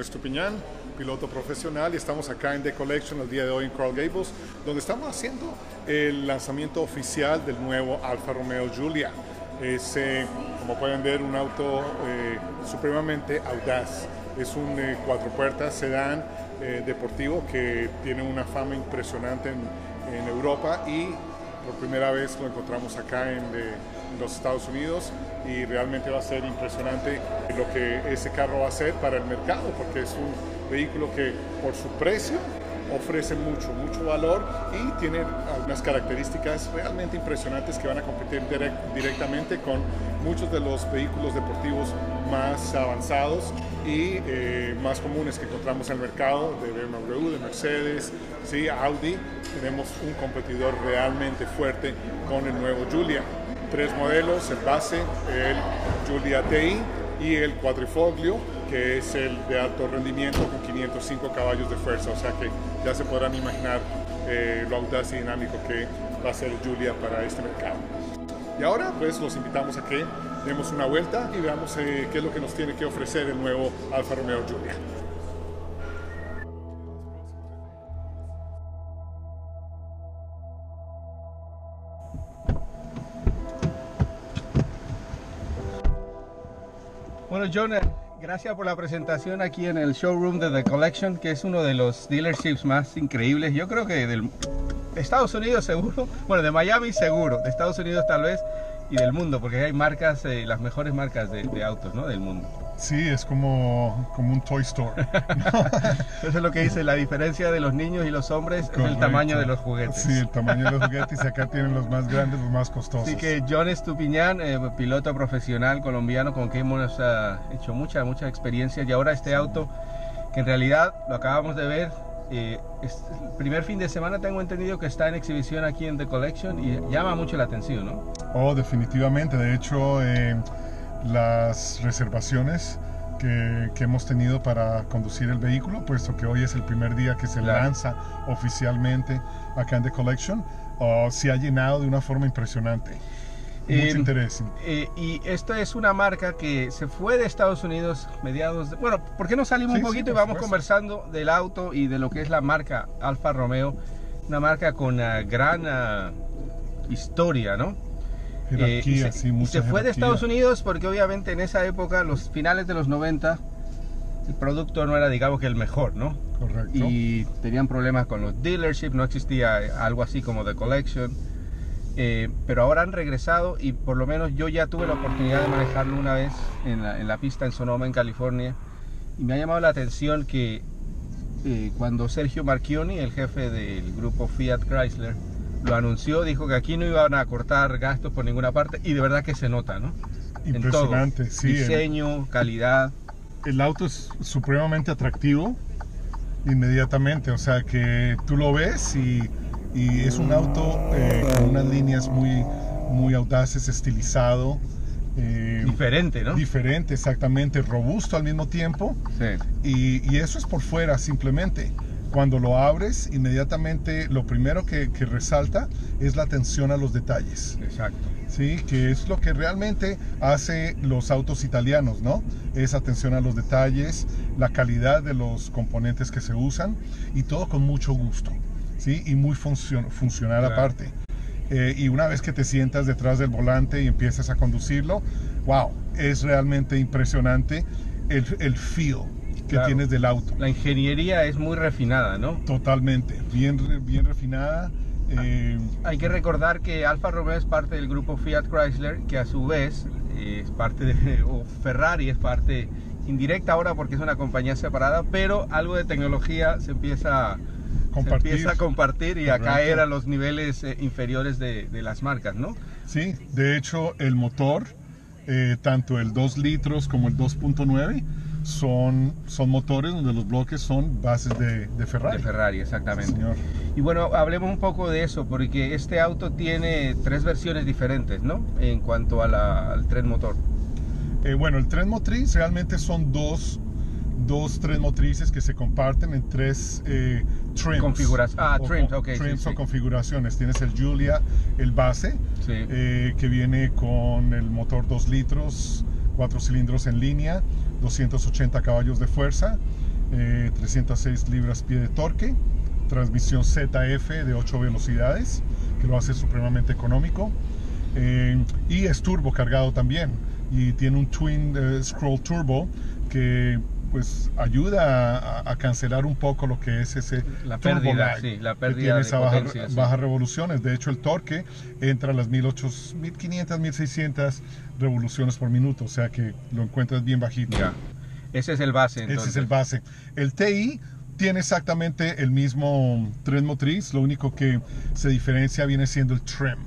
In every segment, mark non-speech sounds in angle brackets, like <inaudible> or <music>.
Estupiñán, piloto profesional, y estamos acá en The Collection el día de hoy en Coral Gables, donde estamos haciendo el lanzamiento oficial del nuevo Alfa Romeo Giulia. Es, eh, como pueden ver, un auto eh, supremamente audaz. Es un eh, cuatro puertas sedán deportivo que tiene una fama impresionante en, Europa y por primera vez lo encontramos acá en, en los Estados Unidos y realmente va a ser impresionante lo que ese carro va a hacer para el mercado porque es un vehículo que por su precio ofrece mucho, mucho valor y tiene algunas características realmente impresionantes que van a competir directamente con muchos de los vehículos deportivos más avanzados y eh, más comunes que encontramos en el mercado de BMW, de Mercedes, ¿sí? Audi. Tenemos un competidor realmente fuerte con el nuevo Giulia. Tres modelos, el base, el Giulia TI y el Quadrifoglio que es el de alto rendimiento con 505 caballos de fuerza, o sea que ya se podrán imaginar eh, lo audaz y dinámico que va a ser Julia para este mercado. Y ahora pues los invitamos a que demos una vuelta y veamos eh, qué es lo que nos tiene que ofrecer el nuevo Alfa Romeo Giulia. Bueno, John, Gracias por la presentación aquí en el showroom de The Collection, que es uno de los dealerships más increíbles. Yo creo que del Estados Unidos seguro, <laughs> bueno, de Miami seguro, de Estados Unidos tal vez y del mundo, porque hay marcas, eh, las mejores marcas de, de autos, ¿no? Del mundo. Sí, es como, como un Toy Store. <laughs> Eso es lo que dice, la diferencia de los niños y los hombres es el tamaño de los juguetes. Sí, el tamaño de los juguetes y acá tienen los más grandes, los más costosos. Así que John Estupiñán, eh, piloto profesional colombiano con quien hemos uh, hecho mucha, mucha experiencia y ahora este auto que en realidad lo acabamos de ver, eh, es, el primer fin de semana tengo entendido que está en exhibición aquí en The Collection y llama mucho la atención, ¿no? Oh, definitivamente. De hecho... Eh, las reservaciones que, que, hemos tenido para conducir el vehículo, puesto que hoy es el primer día que se lanza oficialmente acá en The Collection, oh, se ha llenado de una forma impresionante. Mucho eh, interés. Eh, y esta es una marca que se fue de Estados Unidos mediados de... Bueno, ¿por qué no salimos un poquito y vamos conversando del auto y de lo que es la marca Alfa Romeo? Una marca con una gran uh, historia, ¿no? Eh, y se, se fue de Estados Unidos porque obviamente en esa época, los finales de los 90, el producto no era, digamos que el mejor, ¿no? Correcto. Y tenían problemas con los dealerships, no existía algo así como The Collection. Eh, pero ahora han regresado y por lo menos yo ya tuve la oportunidad de manejarlo una vez en la, en la pista en Sonoma, en California. Y me ha llamado la atención que eh, cuando Sergio Marchioni, el jefe del grupo Fiat Chrysler, lo anunció, dijo que aquí no iban a cortar gastos por ninguna parte y de verdad que se nota, ¿no? Impresionante, sí. Diseño, calidad. El auto es supremamente atractivo inmediatamente, o sea que tú lo ves y, y es un auto eh, con unas líneas muy, muy audaces, estilizado. Eh, diferente, ¿no? Diferente, exactamente, robusto al mismo tiempo. Sí. Y, y eso es por fuera simplemente cuando lo abres, inmediatamente lo primero que, resalta es la atención a los detalles. Exacto. Sí, que es lo que realmente hace los autos italianos, ¿no? Es atención a los detalles, la calidad de los componentes que se usan y todo con mucho gusto, ¿sí? Y muy funcional aparte. Eh, y una vez que te sientas detrás del volante y empiezas a conducirlo, wow, es realmente impresionante el, el feel que tienes del auto. La ingeniería es muy refinada, ¿no? Totalmente, bien, bien refinada. Eh, Hay que recordar que Alfa Romeo es parte del grupo Fiat Chrysler, que a su vez eh, es parte de <laughs> o Ferrari, es parte indirecta ahora porque es una compañía separada, pero algo de tecnología se empieza, compartir. empieza a compartir y a caer a los niveles eh, inferiores de, de, las marcas, ¿no? Sí, de hecho el motor, tanto el 2 litros como el 2.9, son, son motores donde los bloques son bases de, de Ferrari. De Ferrari, exactamente. Y bueno, hablemos un poco de eso, porque este auto tiene tres versiones diferentes, ¿no? En cuanto a la, al tren motor. Eh, bueno, el tren motriz realmente son dos, dos tren motrices que se comparten en tres eh, trims. Configuraciones. Ah, trims, ok. Trims sí, o configuraciones. Tienes el Julia, el base, eh, que viene con el motor 2 litros, 4 cilindros en línea 280 caballos de fuerza. eh, 306 libras-pie de torque, transmisión ZF de 8 velocidades, que lo hace supremamente económico, eh, y es turbo cargado también, y tiene un Twin eh, Scroll Turbo que pues ayuda a, a cancelar un poco lo que es ese La pérdida, sí, la que pérdida tiene de esa baja- sí. bajas revoluciones. De hecho, el torque entra a las 1800, 1500, 1600 revoluciones por minuto, o sea que lo encuentras bien bajito. Ya. Ese es el base, Ese es el base. El TI tiene exactamente el mismo tren motriz, lo único que se diferencia viene siendo el trim.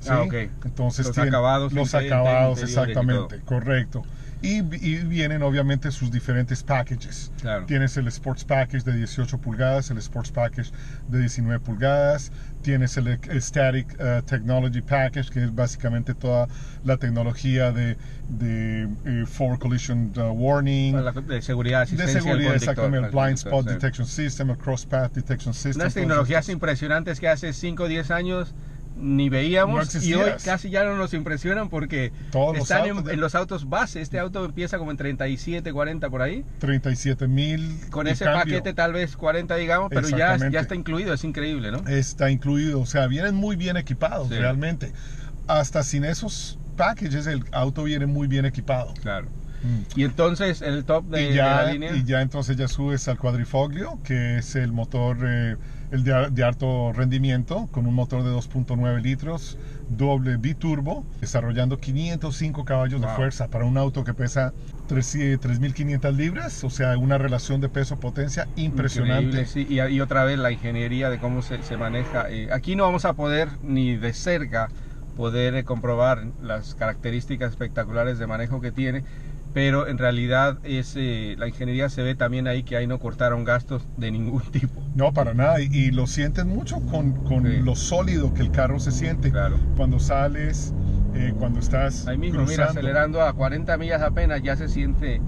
¿sí? Ah, ok. Entonces Los tiene acabados los acabados, exactamente, correcto. Y, y vienen obviamente sus diferentes packages. Claro. Tienes el Sports Package de 18 pulgadas, el Sports Package de 19 pulgadas, tienes el, el Static uh, Technology Package, que es básicamente toda la tecnología de, de eh, Forward Collision uh, Warning, la- de seguridad, de seguridad, exactamente, al Blind Spot sí. Detection System, el Cross Path Detection System. Unas tecnologías impresionantes que hace 5 o 10 años ni veíamos No y hoy casi ya no nos impresionan porque Todos los están en, autos de- en los autos base. Este auto empieza como en 37, 40 por ahí. 37 mil. Con ese paquete tal vez 40 digamos, pero ya, ya está incluido, es increíble, ¿no? Está incluido, o sea, vienen muy bien equipados Sí. realmente. Hasta sin esos packages, el auto viene muy bien equipado. Claro. Mm. Y entonces el top de, y, de ya, la línea. y ya entonces ya subes al cuadrifoglio, que es el motor eh, el de, de alto rendimiento, con un motor de 2.9 litros, doble biturbo, desarrollando 505 caballos de fuerza para un auto que pesa 3 3.500 libras, o sea, una relación de peso-potencia impresionante. Increíble, sí. y, y otra vez la ingeniería de cómo se, se maneja. Eh, aquí no vamos a poder ni de cerca poder eh, comprobar las características espectaculares de manejo que tiene, pero en realidad es, eh, la ingeniería se ve también ahí que ahí no cortaron gastos de ningún <laughs> tipo. No, para nada. Y, y lo sienten mucho con, con Sí. lo sólido que el carro se siente. Claro. Cuando sales, eh, cuando estás Ahí mismo, mira, cruzando. acelerando a 40 millas apenas ya se siente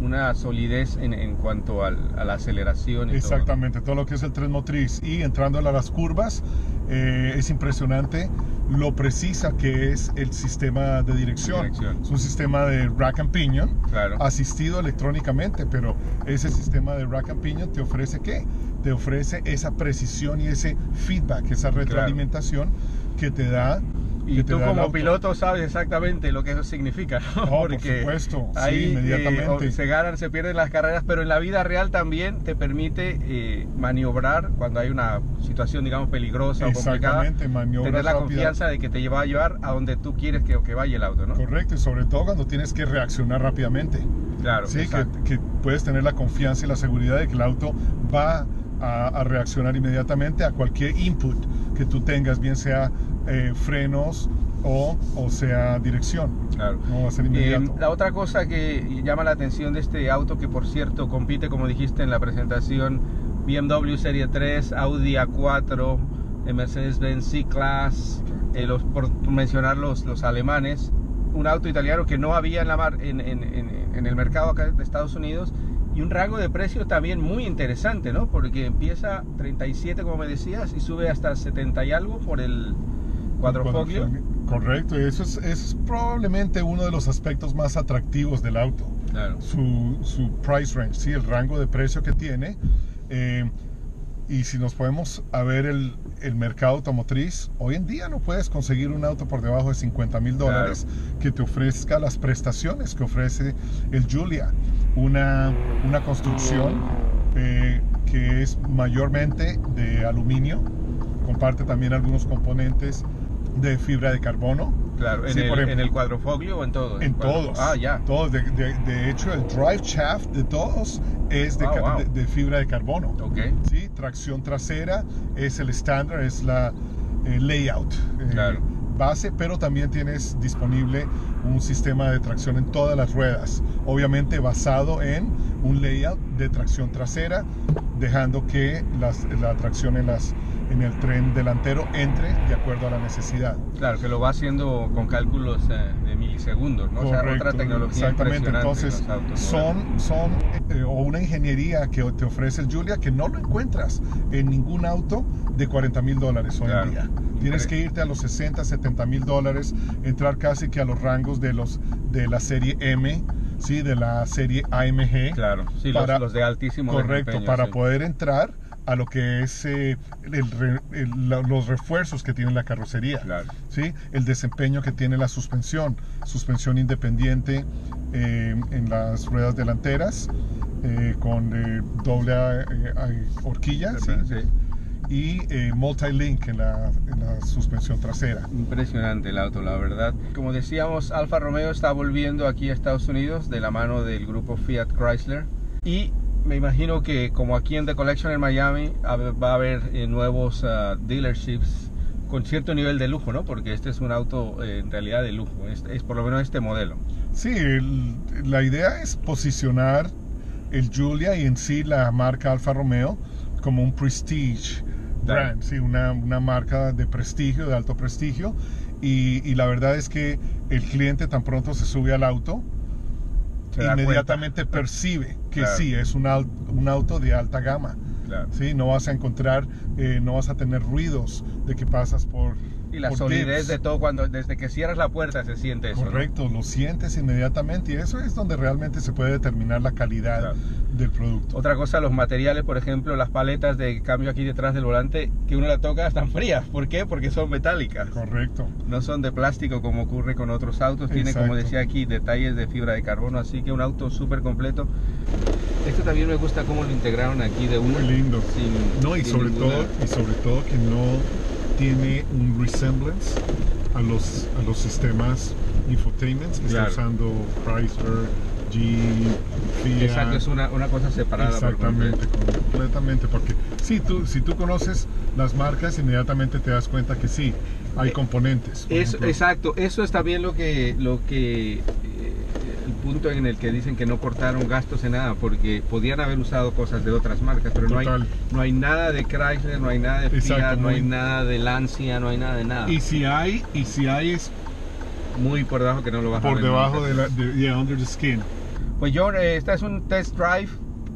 una solidez en, en cuanto al- a la aceleración. Y todo. Exactamente, todo lo que es el tren motriz. Y entrando a las curvas, eh, es impresionante lo precisa que es el sistema de dirección. Dirección. Es un sistema de rack and pinion, Claro. asistido electrónicamente, pero ese sistema de rack and pinion te ofrece qué? Te ofrece esa precisión y ese feedback, esa retroalimentación que te da. Y tú como piloto sabes exactamente lo que eso significa, ¿no? No, por supuesto, ahí eh, inmediatamente. se ganan, se pierden las carreras, pero en la vida real también te permite eh, maniobrar cuando hay una situación, digamos, peligrosa o complicada. Tener la rápida. confianza de que te va a llevar a donde tú quieres que, que vaya el auto, ¿no? Correcto, y sobre todo cuando tienes que reaccionar rápidamente. Claro, Sí, que, puedes tener la confianza y la seguridad de que el auto va a, a reaccionar inmediatamente a cualquier input que tú tengas, bien sea eh, frenos o, o sea dirección. Claro. No va a ser Eh, inmediato. la otra cosa que llama la atención de este auto, que por cierto compite, como dijiste en la presentación, BMW Serie 3, Audi A4, eh, Mercedes-Benz C-Class, eh, los, por mencionar los, los alemanes, un auto italiano que no había en, la mar- en, en- en- en el mercado acá de Estados Unidos y un rango de precio también muy interesante, ¿no? Porque empieza 37, como me decías, y sube hasta 70 y algo por el cuadrofoglio. Correcto, eso es, eso es probablemente uno de los aspectos más atractivos del auto. Claro. su, su price range, sí, el rango de precio que tiene. Eh, y si nos podemos a ver el, el mercado automotriz, hoy en día no puedes conseguir un auto por debajo de 50 mil dólares que te ofrezca las prestaciones que ofrece el Julia. Una, una construcción eh, que es mayormente de aluminio, comparte también algunos componentes de fibra de carbono. Claro, en, Sí, el, ejemplo. en el cuadrofoglio o en todo. En todos. Ah, ya. Todos. De, de- de hecho, el drive shaft de todos es de, Ah, wow. de- de fibra de carbono. Ok. Sí, tracción trasera es el estándar, es la eh, layout eh, Claro. base, pero también tienes disponible un sistema de tracción en todas las ruedas, obviamente basado en un layout de tracción trasera, dejando que las- la tracción en, las, en el tren delantero entre de acuerdo a la necesidad. Claro, que lo va haciendo con cálculos eh, de milisegundos, ¿no? O sea, Correcto, otra tecnología exactamente. Entonces, en los autos son, son eh, o una ingeniería que te ofrece Julia que no lo encuentras en ningún auto de 40 mil dólares hoy Claro. en día. Tienes que irte a los 60, 70 mil dólares, entrar casi que a los rangos de los de la serie M, ¿sí? de la serie AMG. Claro, sí, Para- los, los de altísimo Correcto, desempeño, para sí. poder entrar a lo que es eh, el el- los refuerzos que tiene la carrocería. Claro. ¿sí? El desempeño que tiene la suspensión. Suspensión independiente eh, en las ruedas delanteras eh, con eh, doble eh, eh, horquilla ¿sí? Sí. y multi-link en la, en la suspensión trasera. Impresionante el auto, la verdad. Como decíamos, Alfa Romeo está volviendo aquí a Estados Unidos de la mano del grupo Fiat Chrysler. Y me imagino que como aquí en The Collection en Miami va a haber eh, nuevos ah, dealerships con cierto nivel de lujo, ¿no? Porque este es un auto eh, en realidad de lujo, es, es por lo menos este modelo. Sí, el- la idea es posicionar el Giulia y en sí la marca Alfa Romeo como un prestige brand, sí, una, una marca de prestigio, de alto prestigio. Y, y la verdad es que el cliente tan pronto se sube al auto, Inmediatamente percibe que Claro. sí, es un, un auto de alta gama. Claro. ¿sí? No vas a encontrar, eh, no vas a tener ruidos de que pasas por... Y la solidez de todo cuando desde que cierras la puerta se siente eso. ¿no? Correcto, lo sientes inmediatamente y eso es donde realmente se puede determinar la calidad Claro. del producto. Otra cosa, los materiales, por ejemplo, las paletas de cambio aquí detrás del volante, que uno la toca están frías. ¿Por qué? Porque son metálicas. Correcto. No son de plástico como ocurre con otros autos. Tiene, como Exacto. decía aquí, detalles de fibra de carbono. Así que un auto súper completo. Esto también me gusta cómo lo integraron aquí de uno. Muy lindo. sin- No, y sobre ninguna- todo, y sobre todo que no tiene un resemblance a los, a los sistemas infotainment que Claro. está usando Chrysler, Fiat. Exacto, es una, una cosa separada. Exactamente, completamente, porque si tú, si tú conoces las marcas, inmediatamente te das cuenta que sí, hay Eh, componentes. Eso, exacto, eso es también lo que, lo que punto en el que dicen que no cortaron gastos en nada, porque podían haber usado cosas de otras marcas, pero no hay, no hay nada de Chrysler, no hay nada de Fiat, Exacto, no hay nada de Lancia, no hay nada de nada. Y si hay, y si hay es Muy por debajo que no lo vas a por debajo de la, de, yeah, under the skin. Pues John, eh, este es un test drive,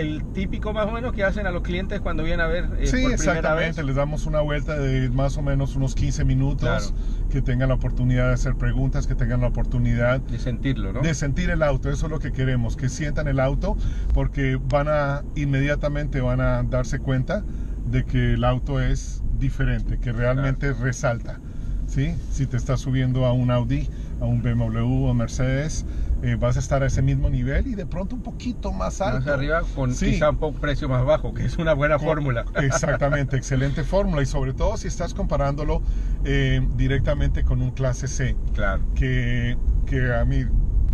el típico más o menos que hacen a los clientes cuando vienen a ver eh, Sí, por primera vez. exactamente. Les damos una vuelta de más o menos unos 15 minutos. Claro. Que tengan la oportunidad de hacer preguntas, que tengan la oportunidad De sentirlo, ¿no? de sentir el auto. Eso es lo que queremos, que sientan el auto, porque van a inmediatamente van a darse cuenta de que el auto es diferente, que realmente resalta. ¿sí? Si te estás subiendo a un Audi, a un BMW o Mercedes, eh, vas a estar a ese mismo nivel y de pronto un poquito más alto. Más arriba con Sí. quizá un poco precio más bajo, que es una buena Con- fórmula. <laughs> Exactamente, excelente fórmula y sobre todo si estás comparándolo eh, directamente con un clase C, Claro. que, que a mí,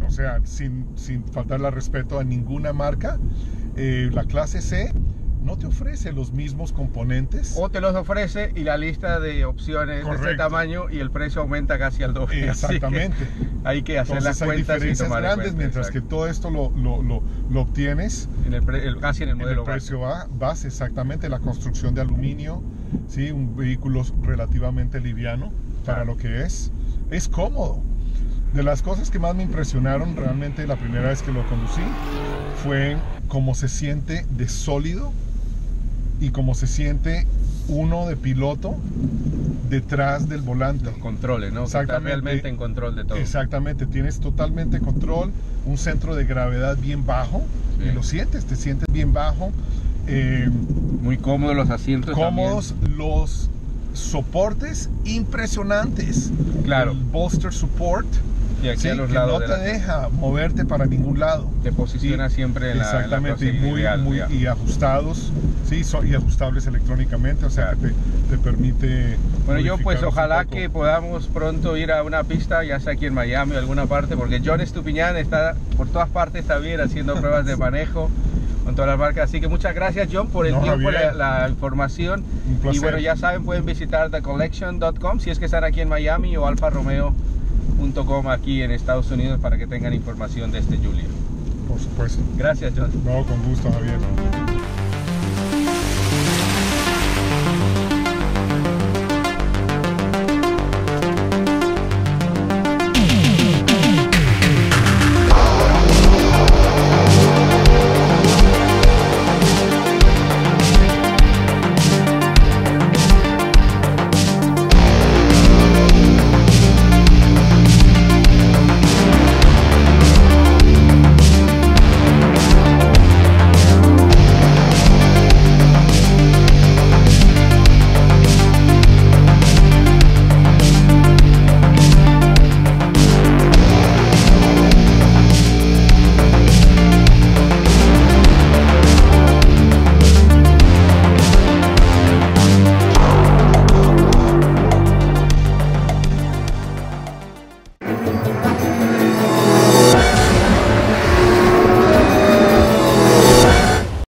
o sea, sin, sin faltarle al respeto a ninguna marca, eh, la clase C no te ofrece los mismos componentes. O te los ofrece y la lista de opciones de este Correcto. tamaño y el precio aumenta casi al doble. <laughs> Que Exactamente. hay que hacer las Entonces hay cuentas y diferencias tomar grandes, cuenta, mientras que todo esto lo, lo, lo, lo obtienes en el pre- el- casi en el en el modelo base. precio ba- base, exactamente, la construcción de aluminio, ¿sí? un vehículo relativamente liviano para lo que es. Es cómodo. De las cosas que más me impresionaron realmente la primera vez que lo conducí fue cómo se siente de sólido y cómo se siente uno de piloto detrás del volante. Los controles, ¿no? Está Exactamente. realmente en control de todo. Exactamente, tienes totalmente control, un centro de gravedad bien bajo, Sí. y lo sientes, te sientes bien bajo, eh, Muy cómodos los asientos. cómodos, los soportes impresionantes. Claro. El bolster support. Y aquí sí, a los que lados no te deja moverte para ningún lado. Te posiciona siempre en la- en la Exactamente, y muy, ideal, muy- y ajustados, sí, son, y ajustables electrónicamente, o sea que te, te permite. Bueno, yo pues ojalá que podamos pronto ir a una pista, ya sea aquí en Miami o alguna parte, porque John Estupiñán está por todas partes también haciendo <laughs> pruebas de manejo con todas las marcas. Así que muchas gracias John por el No, tiempo, la, la información. Un Y bueno, ya saben, pueden visitar thecollection.com si es que están aquí en Miami o alfaromeo.com aquí en Estados Unidos para que tengan información de este Julia. Por supuesto. Gracias John. No, con gusto, Javier.